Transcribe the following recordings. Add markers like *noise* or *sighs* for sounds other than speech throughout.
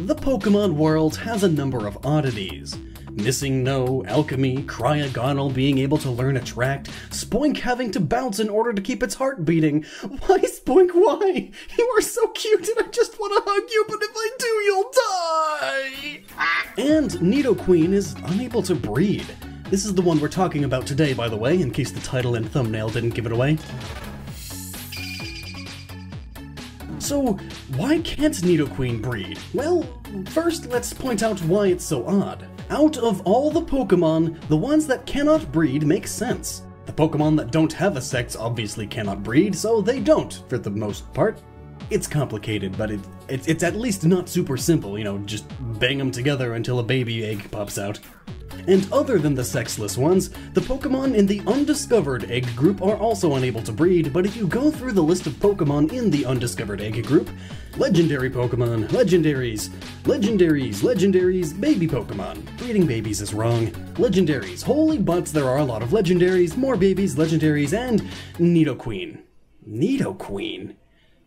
The Pokemon world has a number of oddities. Missingno, Alchemy, Cryogonal being able to learn Attract, Spoink having to bounce in order to keep its heart beating. Why, Spoink, why? You are so cute and I just want to hug you, but if I do, you'll die! And Nidoqueen is unable to breed. This is the one we're talking about today, by the way, in case the title and thumbnail didn't give it away. So, why can't Nidoqueen breed? Well, first let's point out why it's so odd. Out of all the Pokemon, the ones that cannot breed make sense. The Pokemon that don't have a sex obviously cannot breed, so they don't, for the most part. It's complicated, but it, it, it's at least not super simple, you know, just bang them together until a baby egg pops out. And other than the sexless ones, the Pokemon in the undiscovered egg group are also unable to breed, but if you go through the list of Pokemon in the undiscovered egg group, legendary Pokemon, legendaries, legendaries, legendaries, baby Pokemon. Breeding babies is wrong. Legendaries, holy butts, there are a lot of legendaries, more babies, legendaries, and Nidoqueen. Nidoqueen?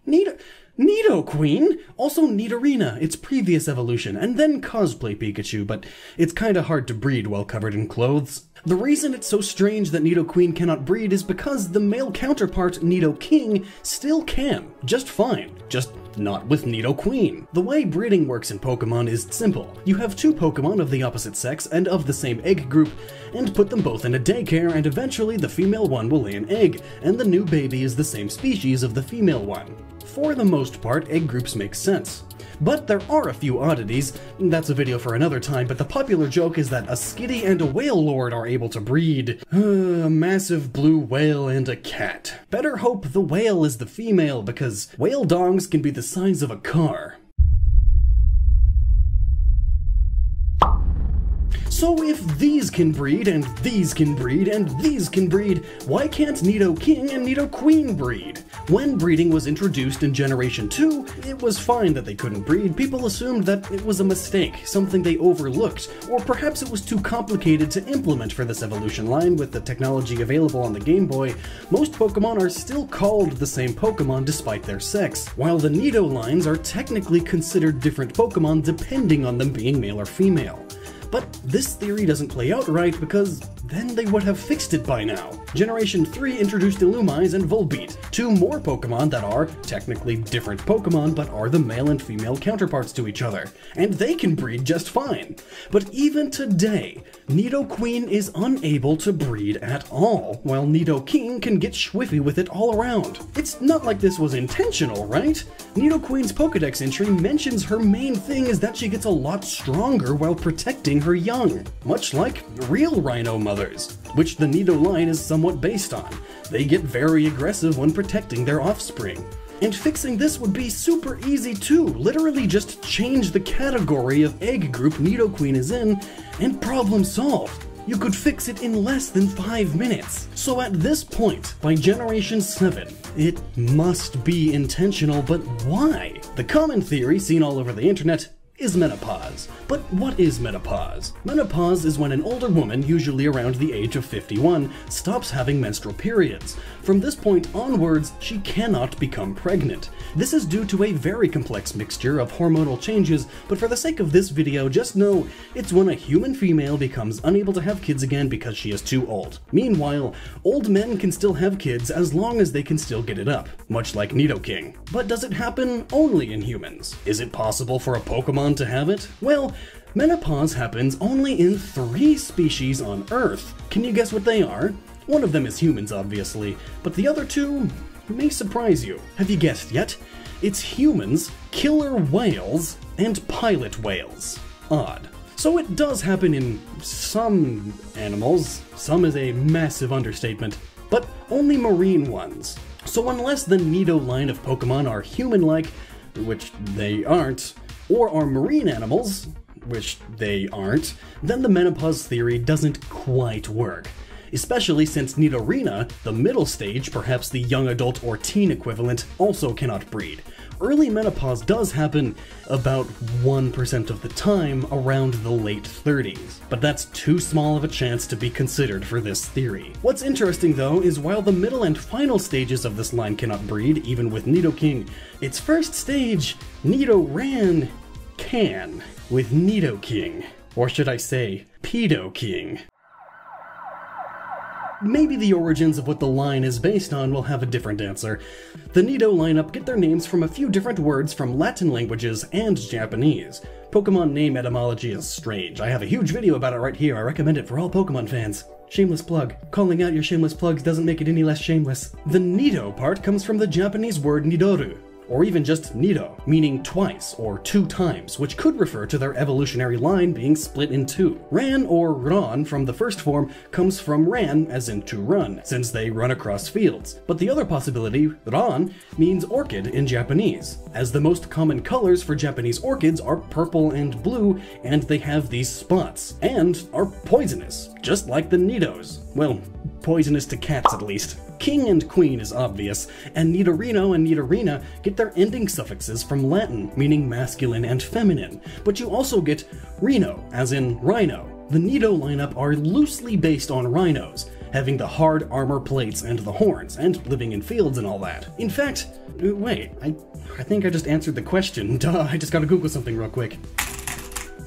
Nido. Nidoqueen, also Nidorina, its previous evolution, and then cosplay Pikachu, but it's kinda hard to breed while covered in clothes. The reason it's so strange that Nidoqueen cannot breed is because the male counterpart, Nidoking, still can, just fine, just not with Nidoqueen. The way breeding works in Pokemon is simple. You have two Pokemon of the opposite sex and of the same egg group, and put them both in a daycare, and eventually the female one will lay an egg, and the new baby is the same species of the female one. For the most part, egg groups make sense. But there are a few oddities. That's a video for another time, but the popular joke is that a Skitty and a Wailord are able to breed. *sighs* a massive blue whale and a cat. Better hope the whale is the female, because whale dongs can be the size of a car. So if these can breed, and these can breed, and these can breed, why can't Nidoking and Nidoqueen breed? When breeding was introduced in Generation 2, it was fine that they couldn't breed. People assumed that it was a mistake, something they overlooked, or perhaps it was too complicated to implement for this evolution line with the technology available on the Game Boy. Most Pokemon are still called the same Pokemon despite their sex, while the Nido lines are technically considered different Pokemon depending on them being male or female. But this theory doesn't play out right because then they would have fixed it by now. Generation 3 introduced Illumise and Volbeat, two more Pokemon that are technically different Pokemon but are the male and female counterparts to each other, and they can breed just fine. But even today, Nidoqueen is unable to breed at all, while Nidoking can get schwiffy with it all around. It's not like this was intentional, right? Nidoqueen's Pokedex entry mentions her main thing is that she gets a lot stronger while protecting her young, much like real rhino mothers, which the Nido line is somewhat based on. They get very aggressive when protecting their offspring. And fixing this would be super easy too. Literally just change the category of egg group Nidoqueen is in, and problem solved. You could fix it in less than 5 minutes. So at this point, by Generation 7, it must be intentional, but why? The common theory seen all over the internet is menopause. But what is menopause? Menopause is when an older woman, usually around the age of 51, stops having menstrual periods. From this point onwards, she cannot become pregnant. This is due to a very complex mixture of hormonal changes, but for the sake of this video, just know it's when a human female becomes unable to have kids again because she is too old. Meanwhile, old men can still have kids as long as they can still get it up, much like Nidoking. But does it happen only in humans? Is it possible for a Pokemon to have it? Well, menopause happens only in three species on Earth. Can you guess what they are? One of them is humans, obviously, but the other two may surprise you. Have you guessed yet? It's humans, killer whales, and pilot whales. Odd. So it does happen in some animals, some is a massive understatement, but only marine ones. So unless the Nido line of Pokemon are human-like, which they aren't, or are marine animals, which they aren't, then the menopause theory doesn't quite work. Especially since Nidorina, the middle stage, perhaps the young adult or teen equivalent, also cannot breed. Early menopause does happen about 1% of the time around the late 30s, but that's too small of a chance to be considered for this theory. What's interesting though is while the middle and final stages of this line cannot breed, even with Nidoking, its first stage, Nidoran, can with Nidoking. Or should I say, Pedo King? Maybe the origins of what the line is based on will have a different answer. The Nido lineup get their names from a few different words from Latin languages and Japanese. Pokemon name etymology is strange. I have a huge video about it right here. I recommend it for all Pokemon fans. Shameless plug. Calling out your shameless plugs doesn't make it any less shameless. The Nido part comes from the Japanese word Nidoru, or even just nido, meaning twice or two times, which could refer to their evolutionary line being split in two. Ran or ran from the first form comes from ran as in to run, since they run across fields. But the other possibility, ran, means orchid in Japanese, as the most common colors for Japanese orchids are purple and blue, and they have these spots, and are poisonous, just like the nidos. Well, poisonous to cats at least. King and queen is obvious, and Nidorino and Nidorina get their ending suffixes from Latin, meaning masculine and feminine, but you also get rhino, as in rhino. The Nido lineup are loosely based on rhinos, having the hard armor plates and the horns, and living in fields and all that. In fact, uh, wait, I, I think I just answered the question. *laughs* Duh, I just gotta Google something real quick.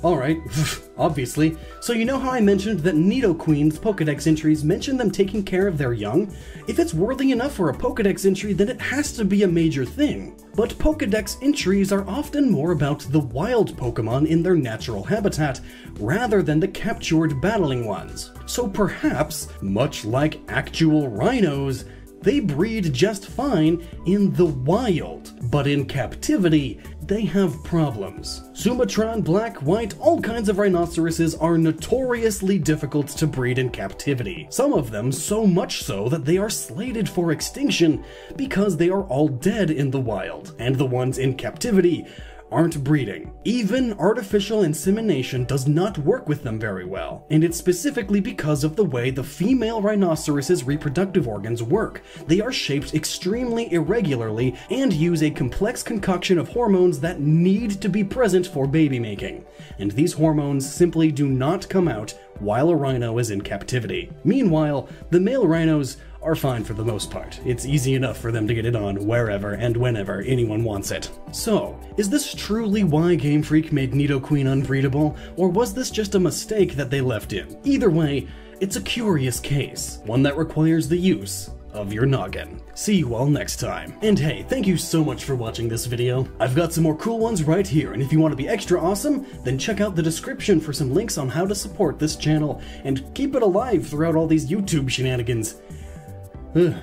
Alright, *sighs* obviously. So you know how I mentioned that Nidoqueen's Pokedex entries mention them taking care of their young? If it's worthy enough for a Pokedex entry, then it has to be a major thing. But Pokedex entries are often more about the wild Pokemon in their natural habitat, rather than the captured battling ones. So perhaps, much like actual rhinos, they breed just fine in the wild, but in captivity, they have problems. Sumatran, black, white, all kinds of rhinoceroses are notoriously difficult to breed in captivity. Some of them so much so that they are slated for extinction because they are all dead in the wild, and the ones in captivity aren't breeding. Even artificial insemination does not work with them very well, and it's specifically because of the way the female rhinoceros's reproductive organs work. They are shaped extremely irregularly and use a complex concoction of hormones that need to be present for baby making, and these hormones simply do not come out while a rhino is in captivity. Meanwhile, the male rhinos are fine for the most part. It's easy enough for them to get it on wherever and whenever anyone wants it. So, is this truly why Game Freak made Nidoqueen unbreedable, or was this just a mistake that they left in? Either way, it's a curious case, one that requires the use of your noggin. See you all next time. And hey, thank you so much for watching this video. I've got some more cool ones right here, and if you want to be extra awesome, then check out the description for some links on how to support this channel, and keep it alive throughout all these YouTube shenanigans. 嗯。